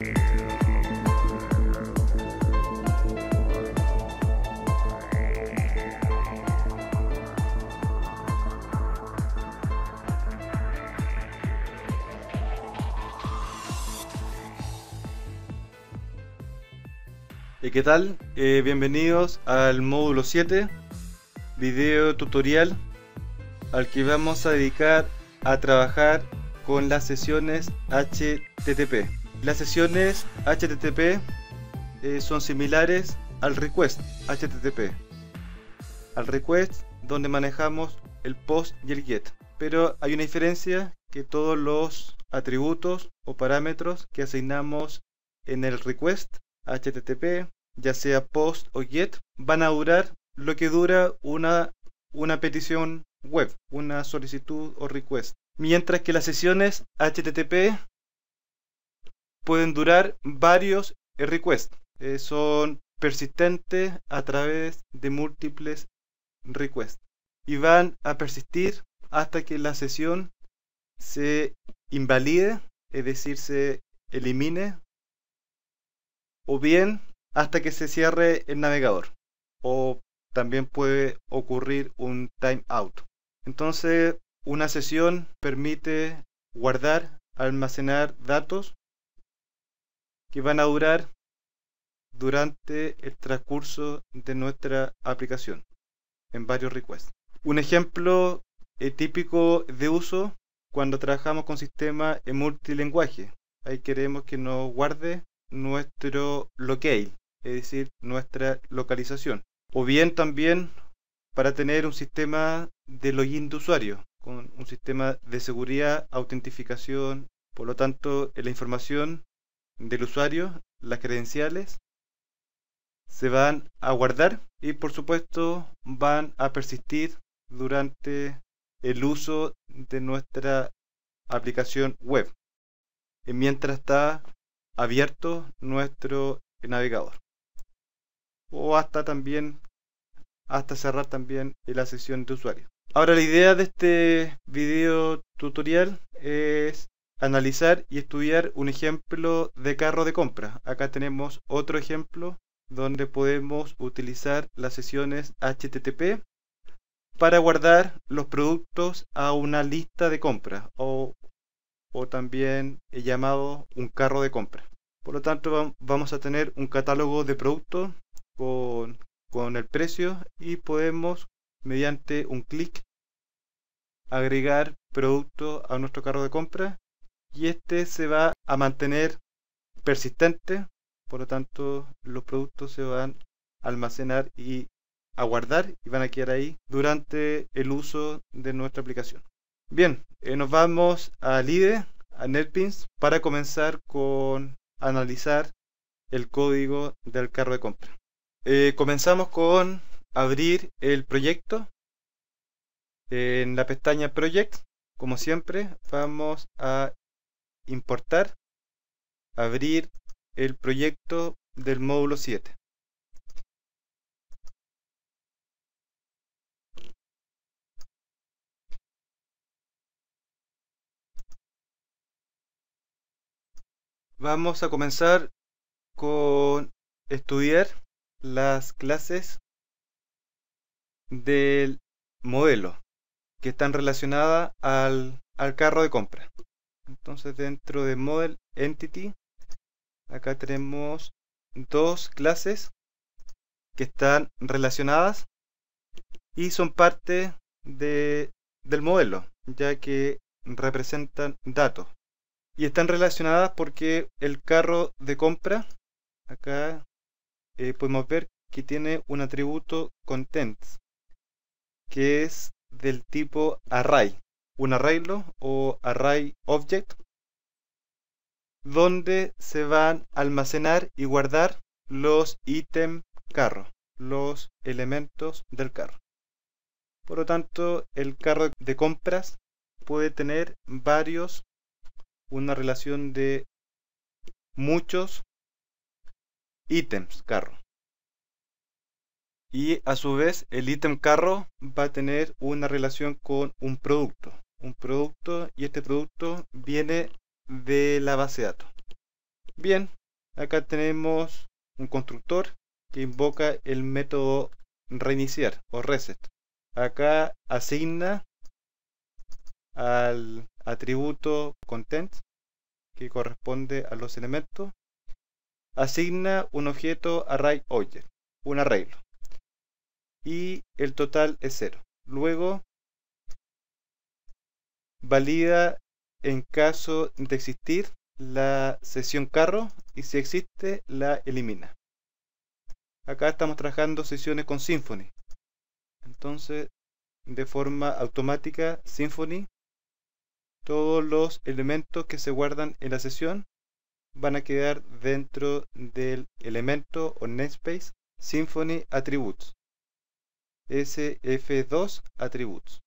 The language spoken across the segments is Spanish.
¿Y qué tal? Eh, bienvenidos al módulo 7, video tutorial, al que vamos a dedicar a trabajar con las sesiones HTTP. Las sesiones HTTP eh, son similares al request HTTP. Al request donde manejamos el post y el get. Pero hay una diferencia que todos los atributos o parámetros que asignamos en el request HTTP, ya sea post o get, van a durar lo que dura una, una petición web, una solicitud o request. Mientras que las sesiones HTTP pueden durar varios requests. Eh, son persistentes a través de múltiples requests. Y van a persistir hasta que la sesión se invalide, es decir, se elimine o bien hasta que se cierre el navegador o también puede ocurrir un timeout. Entonces, una sesión permite guardar, almacenar datos que van a durar durante el transcurso de nuestra aplicación en varios requests. Un ejemplo eh, típico de uso cuando trabajamos con sistemas en multilingüe. Ahí queremos que nos guarde nuestro locale, es decir, nuestra localización. O bien también para tener un sistema de login de usuario, con un sistema de seguridad, autentificación, por lo tanto, la información del usuario, las credenciales, se van a guardar y por supuesto van a persistir durante el uso de nuestra aplicación web mientras está abierto nuestro navegador. O hasta también, hasta cerrar también la sesión de usuario. Ahora la idea de este video tutorial es analizar y estudiar un ejemplo de carro de compra. Acá tenemos otro ejemplo donde podemos utilizar las sesiones HTTP para guardar los productos a una lista de compra o o también llamado un carro de compra. Por lo tanto, vamos a tener un catálogo de productos con, con el precio y podemos, mediante un clic, agregar producto a nuestro carro de compra y este se va a mantener persistente, por lo tanto los productos se van a almacenar y a guardar y van a quedar ahí durante el uso de nuestra aplicación. Bien, eh, nos vamos al IDE, a NetBeans, para comenzar con analizar el código del carro de compra. Eh, comenzamos con abrir el proyecto. En la pestaña Project, como siempre, vamos a importar, abrir el proyecto del módulo 7. Vamos a comenzar con estudiar las clases del modelo que están relacionadas al, al carro de compra. Entonces dentro de Model Entity, acá tenemos dos clases que están relacionadas y son parte de, del modelo, ya que representan datos. Y están relacionadas porque el carro de compra, acá eh, podemos ver que tiene un atributo contents, que es del tipo array, un arraylo o array object, donde se van a almacenar y guardar los ítems carro, los elementos del carro. Por lo tanto, el carro de compras puede tener varios una relación de muchos ítems carro. Y a su vez el ítem carro va a tener una relación con un producto. Un producto y este producto viene de la base de datos. Bien, acá tenemos un constructor que invoca el método reiniciar o reset. Acá asigna al atributo content que corresponde a los elementos, asigna un objeto array object, un arreglo, y el total es cero. Luego valida en caso de existir la sesión carro y si existe la elimina. Acá estamos trabajando sesiones con Symfony. Entonces, de forma automática, Symfony, todos los elementos que se guardan en la sesión van a quedar dentro del elemento o namespace Symfony Attributes. SF2 Attributes.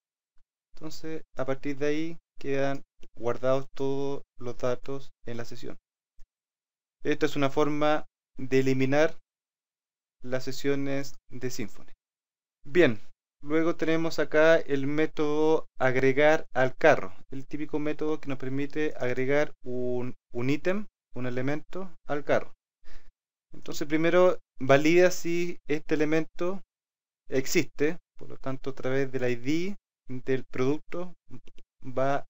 Entonces, a partir de ahí quedan guardados todos los datos en la sesión. Esta es una forma de eliminar las sesiones de Symfony. Bien, luego tenemos acá el método agregar al carro, el típico método que nos permite agregar un, un ítem, un elemento al carro. Entonces primero valida si este elemento existe, por lo tanto a través del ID del producto va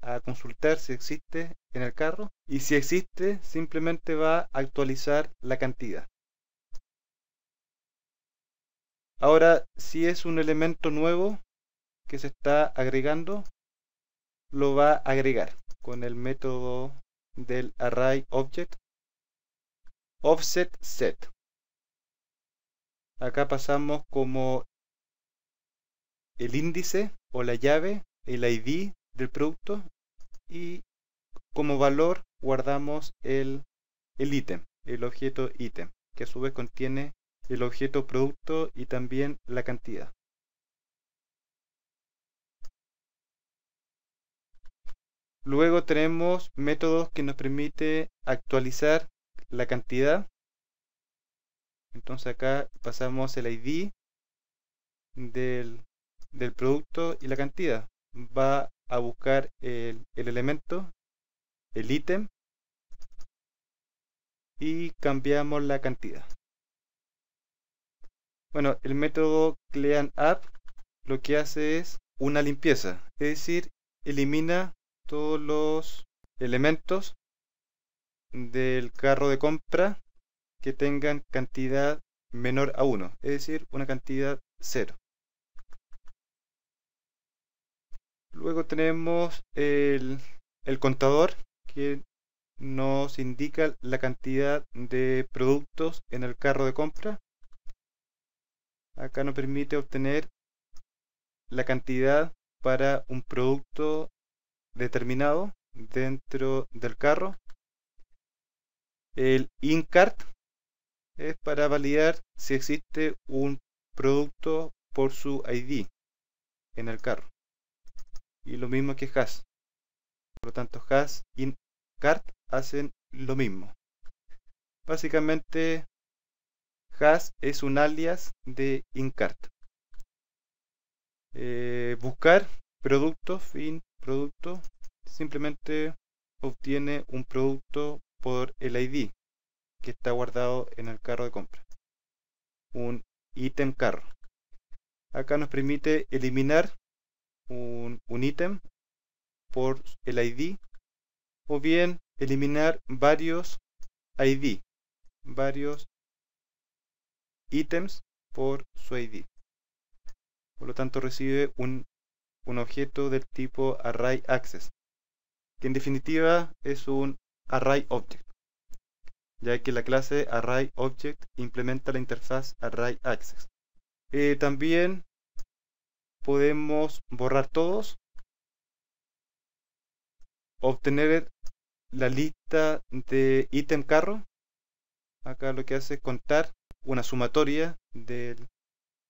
a consultar si existe en el carro y si existe simplemente va a actualizar la cantidad. Ahora, si es un elemento nuevo que se está agregando, lo va a agregar con el método del array object offset set. Acá pasamos como el índice o la llave, el ID del producto y como valor guardamos el ítem, el, objeto ítem, que a su vez contiene el objeto producto y también la cantidad. Luego tenemos métodos que nos permite actualizar la cantidad. Entonces acá pasamos el ID del, del producto y la cantidad. Va a buscar el, el elemento, el ítem y cambiamos la cantidad. Bueno, el método cleanUp lo que hace es una limpieza, es decir, elimina todos los elementos del carro de compra que tengan cantidad menor a 1, es decir, una cantidad 0. Luego tenemos el, el contador que nos indica la cantidad de productos en el carro de compra. Acá nos permite obtener la cantidad para un producto determinado dentro del carro. El incart es para validar si existe un producto por su ID en el carro y lo mismo que has. Por lo tanto, has y cart hacen lo mismo. Básicamente, has es un alias de incart. Eh, buscar producto, fin, producto, simplemente obtiene un producto por el ID que está guardado en el carro de compra. Un ítem carro. Acá nos permite eliminar un, ítem por el ID o bien eliminar varios ID, varios ítems por su ID. Por lo tanto recibe un, un objeto del tipo array access, que en definitiva es un array object, ya que la clase array object implementa la interfaz array access. Eh, también podemos borrar todos, obtener la lista de ítem carro. Acá lo que hace es contar una sumatoria del,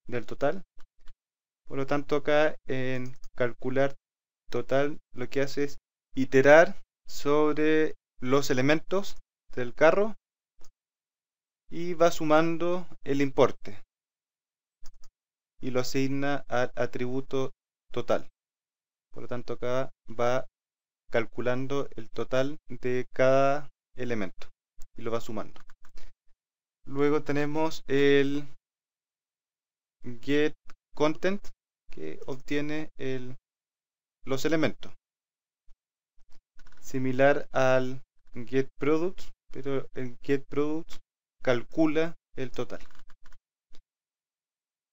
del total. Por lo tanto, acá en calcular total lo que hace es iterar sobre los elementos del carro y va sumando el importe y lo asigna al atributo total. Por lo tanto, acá va calculando el total de cada elemento. y lo va sumando. Luego tenemos el get content que obtiene los elementos. Similar al get products, pero el get products calcula el total.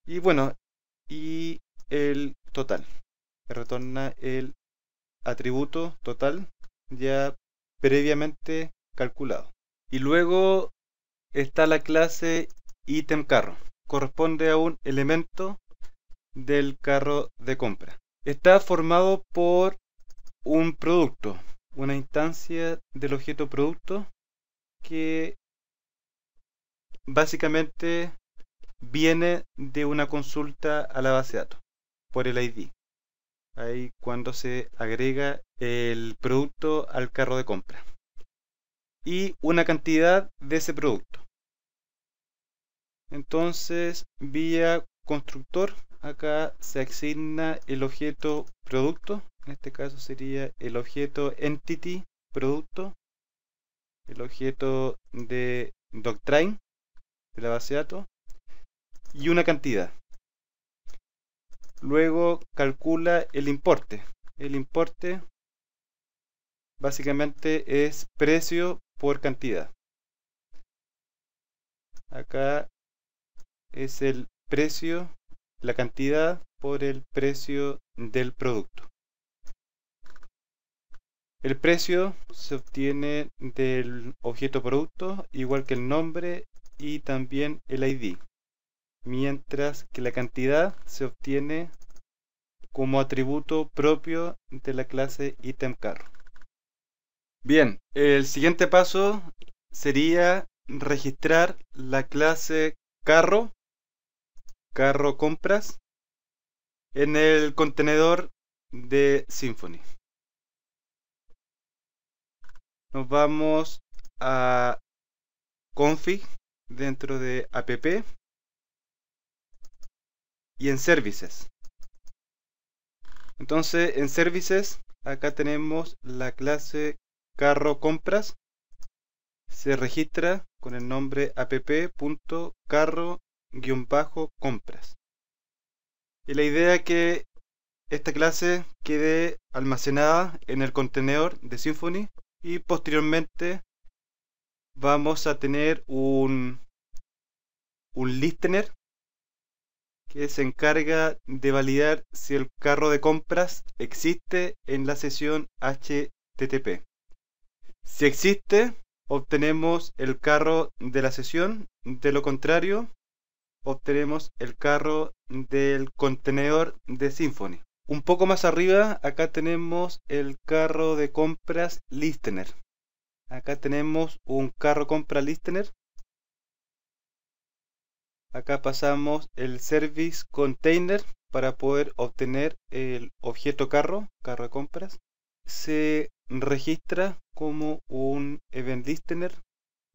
Y bueno, y el total. Retorna el atributo total ya previamente calculado. Y luego está la clase item carro. Corresponde a un elemento del carro de compra. Está formado por un producto, una instancia del objeto producto que básicamente viene de una consulta a la base de datos por el ID. Ahí cuando se agrega el producto al carro de compra. Y una cantidad de ese producto. Entonces, vía constructor, acá se asigna el objeto producto. En este caso sería el objeto entity producto. El objeto de doctrine de la base de datos. Y una cantidad. Luego calcula el importe. El importe básicamente es precio por cantidad. Acá es el precio, la cantidad por el precio del producto. El precio se obtiene del objeto producto, igual que el nombre y también el ID mientras que la cantidad se obtiene como atributo propio de la clase carro. Bien, el siguiente paso sería registrar la clase carro, carro compras, en el contenedor de Symfony. Nos vamos a config dentro de app y en services. Entonces en services acá tenemos la clase carro compras. Se registra con el nombre app.carro-compras. Y la idea es que esta clase quede almacenada en el contenedor de Symfony y posteriormente vamos a tener un, un listener que se encarga de validar si el carro de compras existe en la sesión HTTP. Si existe, obtenemos el carro de la sesión, de lo contrario, obtenemos el carro del contenedor de Symfony. Un poco más arriba, acá tenemos el carro de compras listener. Acá tenemos un carro compra listener Acá pasamos el service container para poder obtener el objeto carro, carro de compras. Se registra como un event listener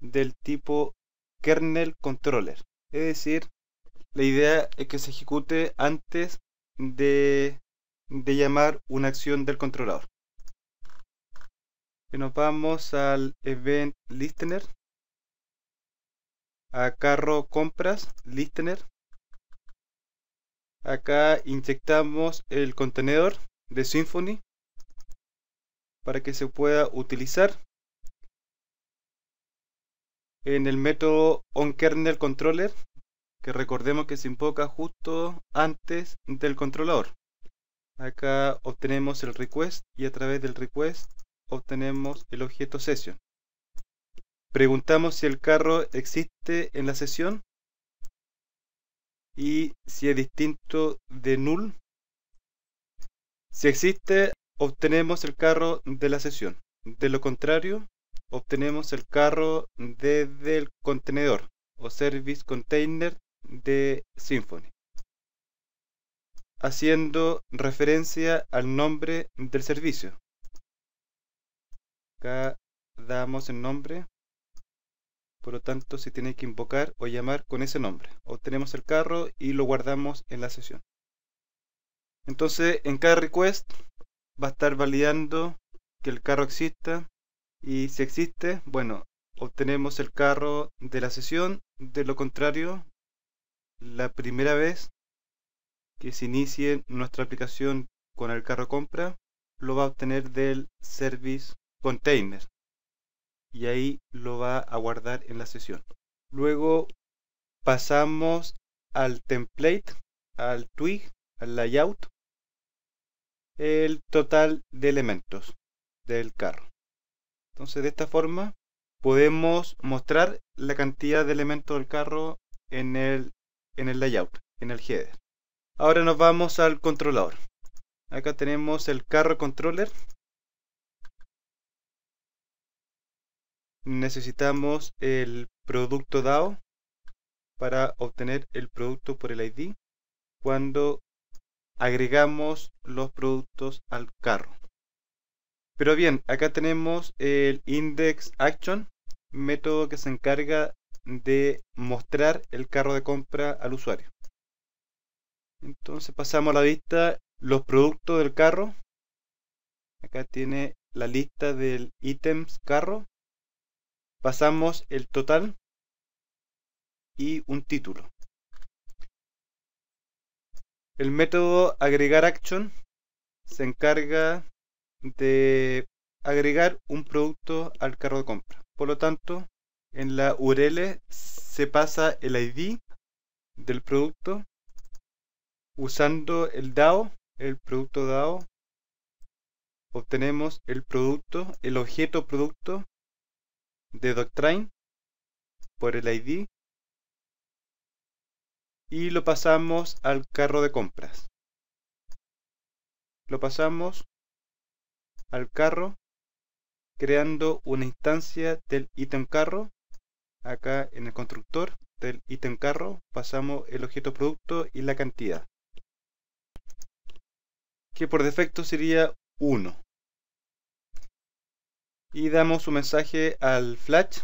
del tipo kernel controller. Es decir, la idea es que se ejecute antes de, de llamar una acción del controlador. Nos vamos al event listener a carro compras listener. Acá inyectamos el contenedor de Symfony para que se pueda utilizar. En el método onKernelController que recordemos que se invoca justo antes del controlador. Acá obtenemos el request y a través del request obtenemos el objeto session Preguntamos si el carro existe en la sesión y si es distinto de null. Si existe, obtenemos el carro de la sesión. De lo contrario, obtenemos el carro desde el contenedor o service container de Symfony, haciendo referencia al nombre del servicio. Acá damos el nombre por lo tanto se tiene que invocar o llamar con ese nombre. Obtenemos el carro y lo guardamos en la sesión. Entonces en cada request va a estar validando que el carro exista y si existe, bueno, obtenemos el carro de la sesión. De lo contrario, la primera vez que se inicie nuestra aplicación con el carro compra, lo va a obtener del service container y ahí lo va a guardar en la sesión. Luego pasamos al template, al twig, al layout, el total de elementos del carro. Entonces de esta forma podemos mostrar la cantidad de elementos del carro en el, en el layout, en el header. Ahora nos vamos al controlador. Acá tenemos el carro controller. Necesitamos el producto DAO para obtener el producto por el ID cuando agregamos los productos al carro. Pero bien, acá tenemos el index action, método que se encarga de mostrar el carro de compra al usuario. Entonces pasamos a la vista los productos del carro. Acá tiene la lista del ítems carro. Pasamos el total y un título. El método agregar action se encarga de agregar un producto al carro de compra. Por lo tanto, en la URL se pasa el ID del producto usando el DAO, el producto DAO, obtenemos el producto, el objeto producto de Doctrine por el ID y lo pasamos al carro de compras. Lo pasamos al carro creando una instancia del ítem carro. Acá en el constructor del ítem carro pasamos el objeto producto y la cantidad. Que por defecto sería 1. Y damos un mensaje al flash.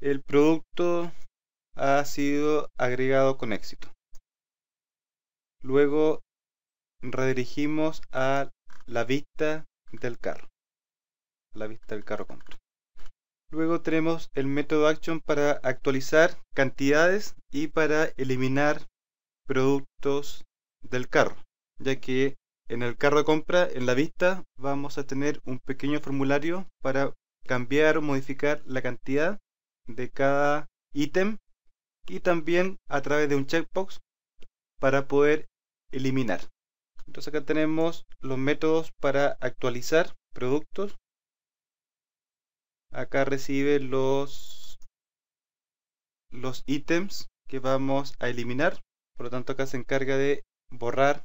El producto ha sido agregado con éxito. Luego redirigimos a la vista del carro. La vista del carro compra. Luego tenemos el método action para actualizar cantidades y para eliminar productos del carro, ya que en el carro de compra, en la vista, vamos a tener un pequeño formulario para cambiar o modificar la cantidad de cada ítem y también a través de un checkbox para poder eliminar. Entonces acá tenemos los métodos para actualizar productos. Acá recibe los, los ítems que vamos a eliminar. Por lo tanto acá se encarga de borrar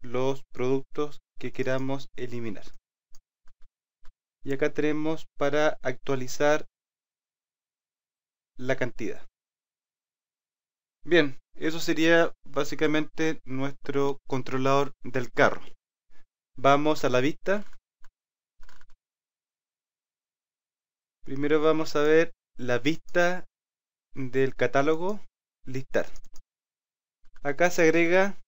los productos que queramos eliminar. Y acá tenemos para actualizar la cantidad. Bien, eso sería básicamente nuestro controlador del carro. Vamos a la vista. Primero vamos a ver la vista del catálogo listar. Acá se agrega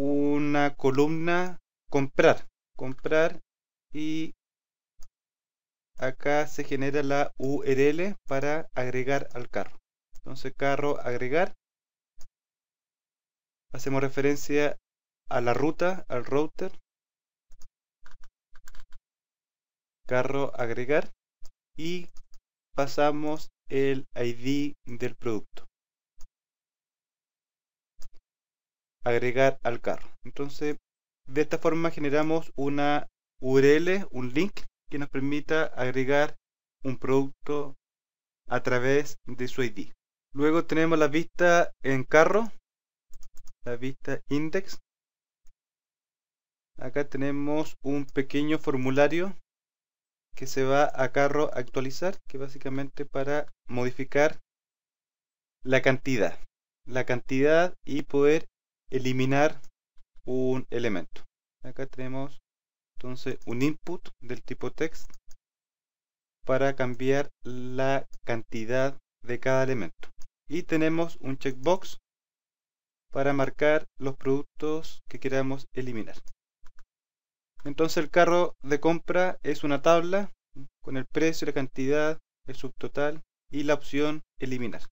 una columna comprar, comprar y acá se genera la URL para agregar al carro. Entonces carro agregar. Hacemos referencia a la ruta, al router. Carro agregar y pasamos el ID del producto. Agregar al carro. Entonces, de esta forma generamos una URL, un link que nos permita agregar un producto a través de su ID. Luego tenemos la vista en carro, la vista index. Acá tenemos un pequeño formulario que se va a carro actualizar, que básicamente para modificar la cantidad, la cantidad y poder eliminar un elemento. Acá tenemos entonces un input del tipo text para cambiar la cantidad de cada elemento y tenemos un checkbox para marcar los productos que queramos eliminar. Entonces el carro de compra es una tabla con el precio, la cantidad, el subtotal y la opción eliminar.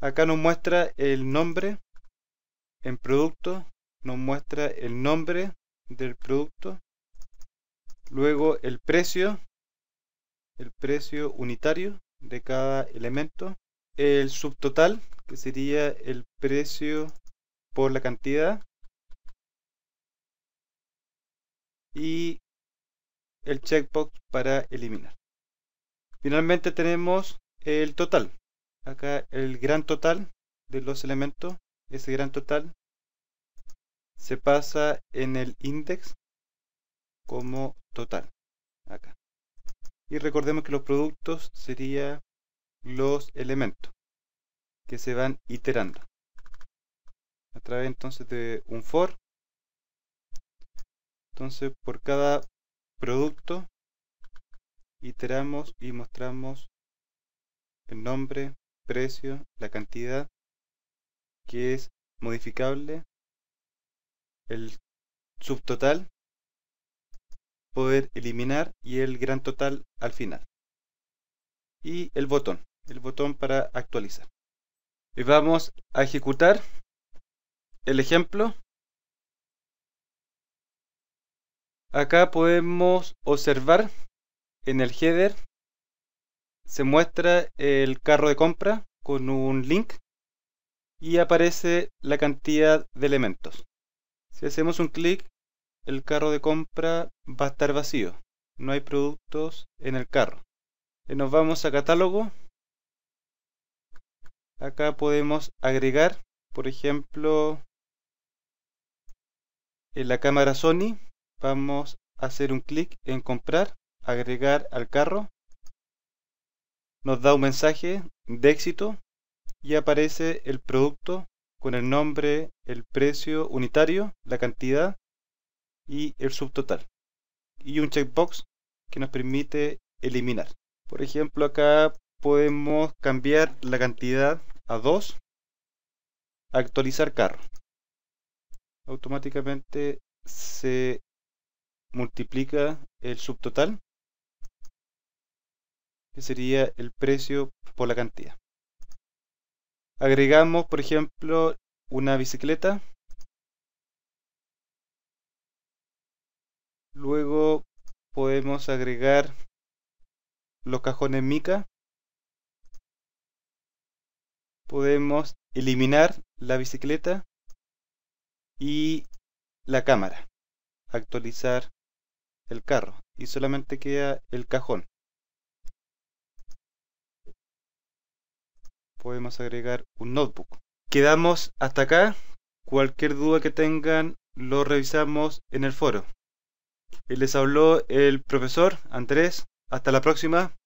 Acá nos muestra el nombre en producto, nos muestra el nombre del producto, luego el precio, el precio unitario de cada elemento, el subtotal, que sería el precio por la cantidad, y el checkbox para eliminar. Finalmente tenemos el total. Acá el gran total de los elementos, ese gran total se pasa en el index como total. Acá. Y recordemos que los productos serían los elementos que se van iterando a través entonces de un for entonces por cada producto iteramos y mostramos el nombre precio la cantidad que es modificable el subtotal poder eliminar y el gran total al final. Y el botón el botón para actualizar. Y vamos a ejecutar el ejemplo. Acá podemos observar en el header se muestra el carro de compra con un link y aparece la cantidad de elementos. Si hacemos un clic el carro de compra va a estar vacío. No hay productos en el carro. Y nos vamos a catálogo. Acá podemos agregar por ejemplo en la cámara Sony vamos a hacer un clic en comprar agregar al carro. Nos da un mensaje de éxito y aparece el producto con el nombre, el precio unitario, la cantidad y el subtotal. Y un checkbox que nos permite eliminar. Por ejemplo, acá podemos cambiar la cantidad a 2, actualizar carro. Automáticamente se multiplica el subtotal, que sería el precio por la cantidad agregamos por ejemplo una bicicleta. Luego podemos agregar los cajones mica. Podemos eliminar la bicicleta y la cámara. Actualizar el carro. Y solamente queda el cajón podemos agregar un notebook. Quedamos hasta acá. Cualquier duda que tengan lo revisamos en el foro. Les habló el profesor Andrés. Hasta la próxima.